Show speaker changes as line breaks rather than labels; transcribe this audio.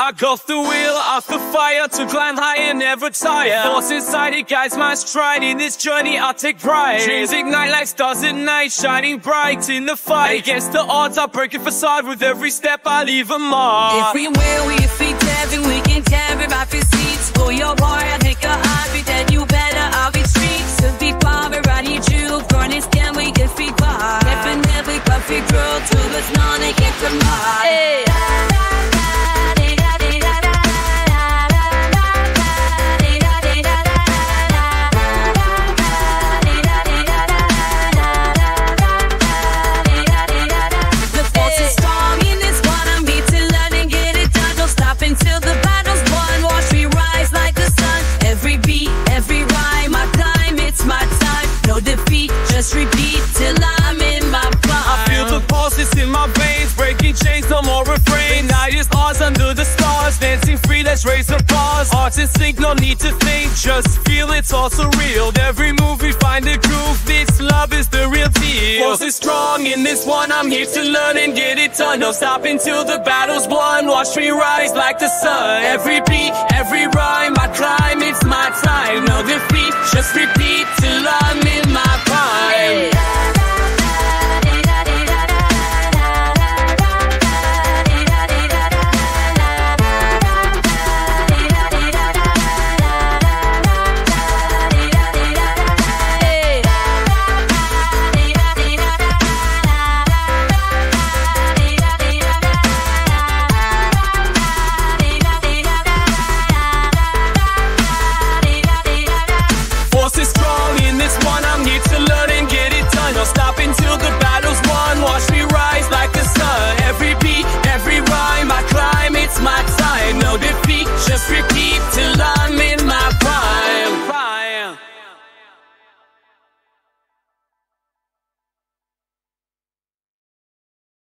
I got the wheel off the fire to climb high and never tire. Force inside it, guys, my stride. In this journey, I take pride. Dreams ignite like stars at night, shining bright in the fight. Against the odds, I break a facade. With every step, I leave a mark.
If we will, we feet Devin, we can carry off your seats. Pull your bar, I take a heartbeat, then you better off the streets. To be far, I need you. Burning stem, we can feed bar. Definitely coffee girl, to the snow, just repeat till I'm in my prime.
I feel the pulses in my veins, breaking chains, no more refrain. Night is ours under the stars, dancing free, let's raise a pause. Hearts in sync, no need to think, just feel it's all surreal. Every move is strong in this one, I'm here to learn and get it done. No stop until the battle's won, watch me rise like the sun. Every beat, every rhyme, I climb, it's my Just repeat. suis qui